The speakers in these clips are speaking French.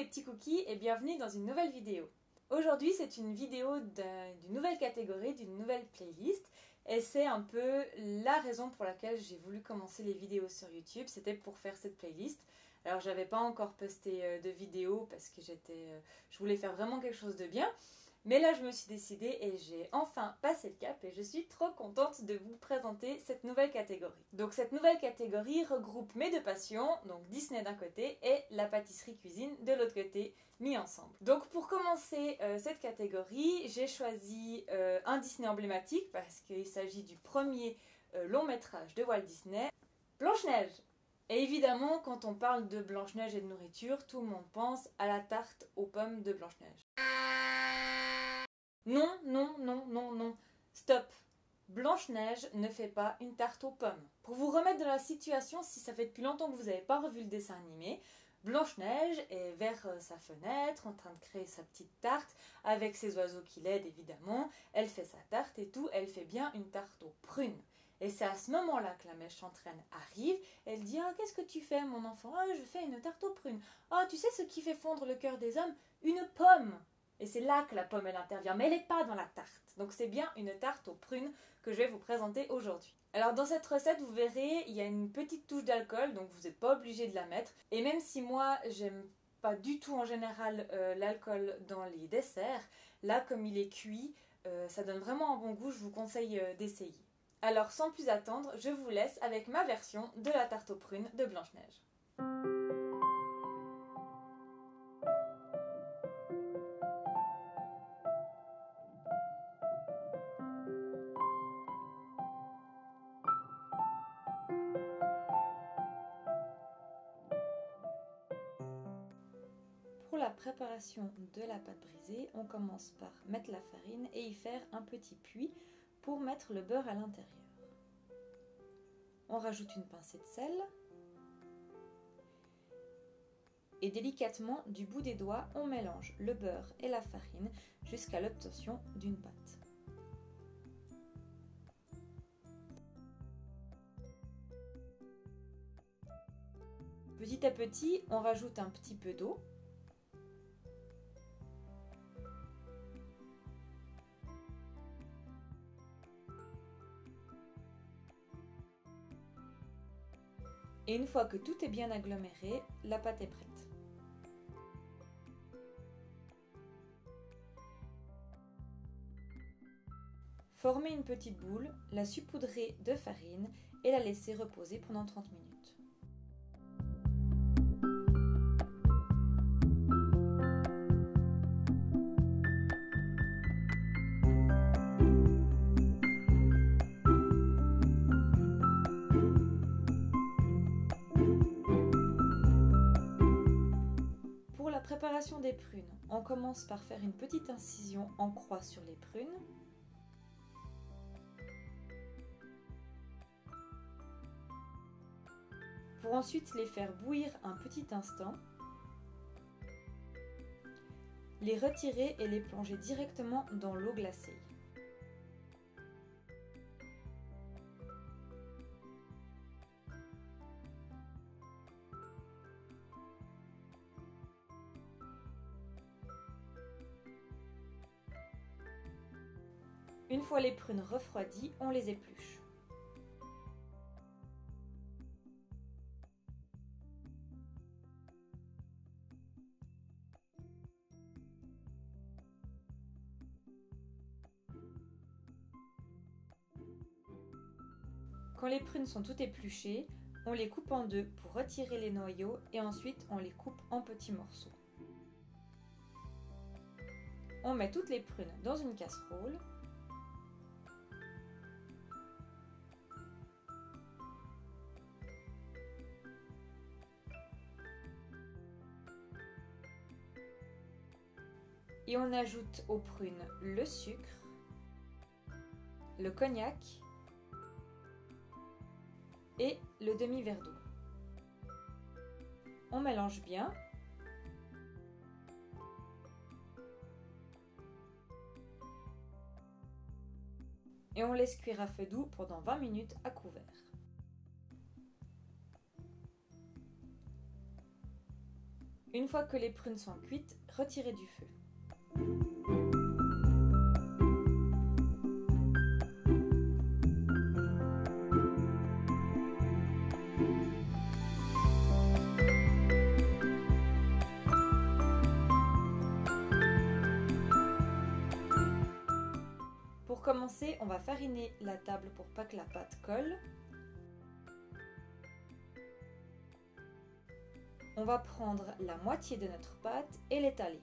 les petits cookies et bienvenue dans une nouvelle vidéo. Aujourd'hui c'est une vidéo d'une nouvelle catégorie, d'une nouvelle playlist et c'est un peu la raison pour laquelle j'ai voulu commencer les vidéos sur YouTube, c'était pour faire cette playlist. Alors j'avais pas encore posté euh, de vidéo parce que j'étais, euh, je voulais faire vraiment quelque chose de bien. Mais là, je me suis décidée et j'ai enfin passé le cap et je suis trop contente de vous présenter cette nouvelle catégorie. Donc cette nouvelle catégorie regroupe mes deux passions, donc Disney d'un côté et la pâtisserie cuisine de l'autre côté, mis ensemble. Donc pour commencer euh, cette catégorie, j'ai choisi euh, un Disney emblématique parce qu'il s'agit du premier euh, long métrage de Walt Disney, Blanche-Neige. Et évidemment, quand on parle de Blanche-Neige et de nourriture, tout le monde pense à la tarte aux pommes de Blanche-Neige. Non, non, non, non, non. Stop. Blanche-Neige ne fait pas une tarte aux pommes. Pour vous remettre dans la situation, si ça fait depuis longtemps que vous n'avez pas revu le dessin animé, Blanche-Neige est vers euh, sa fenêtre en train de créer sa petite tarte avec ses oiseaux qui l'aident évidemment. Elle fait sa tarte et tout, elle fait bien une tarte aux prunes. Et c'est à ce moment-là que la méchante reine arrive. Elle dit Ah, qu'est-ce que tu fais, mon enfant? Ah, je fais une tarte aux prunes. Ah, tu sais ce qui fait fondre le cœur des hommes? Une pomme. Et c'est là que la pomme, elle intervient. Mais elle n'est pas dans la tarte. Donc c'est bien une tarte aux prunes que je vais vous présenter aujourd'hui. Alors dans cette recette, vous verrez, il y a une petite touche d'alcool, donc vous n'êtes pas obligé de la mettre. Et même si moi, j'aime pas du tout en général euh, l'alcool dans les desserts, là, comme il est cuit, euh, ça donne vraiment un bon goût, je vous conseille euh, d'essayer. Alors sans plus attendre, je vous laisse avec ma version de la tarte aux prunes de Blanche-Neige. La préparation de la pâte brisée, on commence par mettre la farine et y faire un petit puits pour mettre le beurre à l'intérieur. On rajoute une pincée de sel et délicatement du bout des doigts on mélange le beurre et la farine jusqu'à l'obtention d'une pâte. Petit à petit, on rajoute un petit peu d'eau Et une fois que tout est bien aggloméré, la pâte est prête. Formez une petite boule, la saupoudrer de farine et la laisser reposer pendant 30 minutes. Préparation des prunes, on commence par faire une petite incision en croix sur les prunes. Pour ensuite les faire bouillir un petit instant, les retirer et les plonger directement dans l'eau glacée. Une fois les prunes refroidies, on les épluche. Quand les prunes sont toutes épluchées, on les coupe en deux pour retirer les noyaux et ensuite on les coupe en petits morceaux. On met toutes les prunes dans une casserole Et on ajoute aux prunes le sucre, le cognac et le demi-verre d'eau. On mélange bien. Et on laisse cuire à feu doux pendant 20 minutes à couvert. Une fois que les prunes sont cuites, retirez du feu. Pour commencer, on va fariner la table pour pas que la pâte colle. On va prendre la moitié de notre pâte et l'étaler.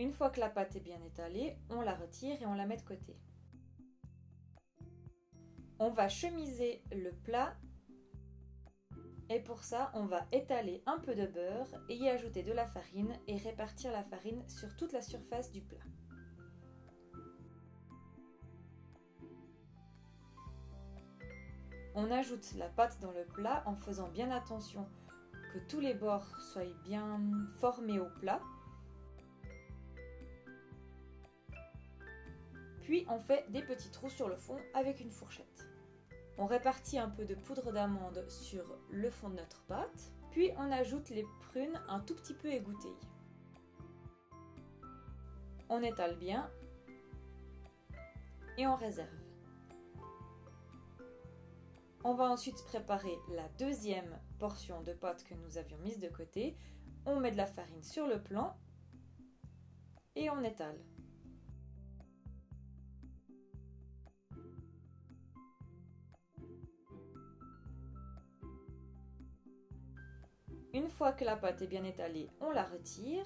Une fois que la pâte est bien étalée, on la retire et on la met de côté. On va chemiser le plat et pour ça, on va étaler un peu de beurre et y ajouter de la farine et répartir la farine sur toute la surface du plat. On ajoute la pâte dans le plat en faisant bien attention que tous les bords soient bien formés au plat. Puis on fait des petits trous sur le fond avec une fourchette. On répartit un peu de poudre d'amande sur le fond de notre pâte, puis on ajoute les prunes un tout petit peu égouttées. On étale bien et on réserve. On va ensuite préparer la deuxième portion de pâte que nous avions mise de côté. On met de la farine sur le plan et on étale. Une fois que la pâte est bien étalée, on la retire.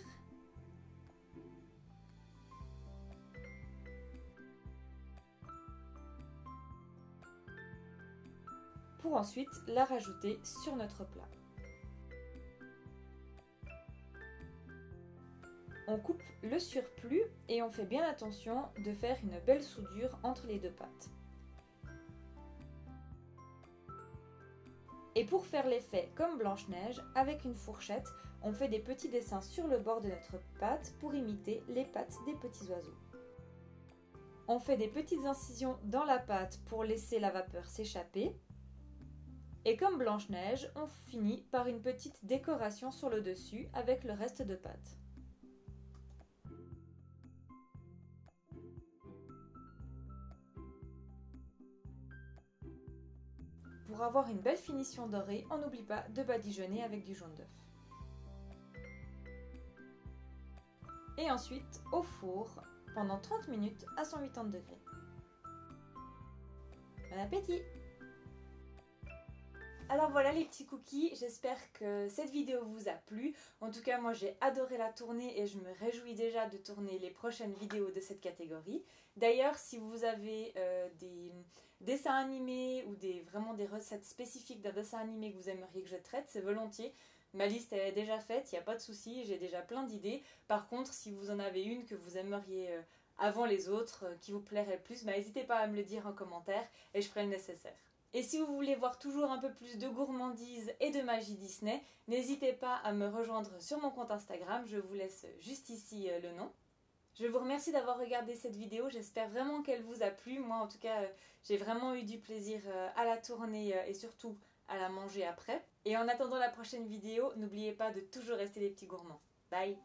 Pour ensuite la rajouter sur notre plat. On coupe le surplus et on fait bien attention de faire une belle soudure entre les deux pâtes. Et pour faire l'effet comme Blanche-Neige, avec une fourchette, on fait des petits dessins sur le bord de notre pâte pour imiter les pattes des petits oiseaux. On fait des petites incisions dans la pâte pour laisser la vapeur s'échapper. Et comme Blanche-Neige, on finit par une petite décoration sur le dessus avec le reste de pâte. Pour avoir une belle finition dorée, on n'oublie pas de badigeonner avec du jaune d'œuf. Et ensuite au four pendant 30 minutes à 180 degrés. Bon appétit alors voilà les petits cookies, j'espère que cette vidéo vous a plu. En tout cas moi j'ai adoré la tourner et je me réjouis déjà de tourner les prochaines vidéos de cette catégorie. D'ailleurs si vous avez euh, des dessins animés ou des, vraiment des recettes spécifiques d'un dessin animé que vous aimeriez que je traite, c'est volontiers. Ma liste est déjà faite, il n'y a pas de souci, j'ai déjà plein d'idées. Par contre si vous en avez une que vous aimeriez... Euh, avant les autres, euh, qui vous plairait plus, bah, n'hésitez pas à me le dire en commentaire et je ferai le nécessaire. Et si vous voulez voir toujours un peu plus de gourmandise et de magie Disney, n'hésitez pas à me rejoindre sur mon compte Instagram, je vous laisse juste ici euh, le nom. Je vous remercie d'avoir regardé cette vidéo, j'espère vraiment qu'elle vous a plu. Moi en tout cas, euh, j'ai vraiment eu du plaisir euh, à la tourner et surtout à la manger après. Et en attendant la prochaine vidéo, n'oubliez pas de toujours rester des petits gourmands. Bye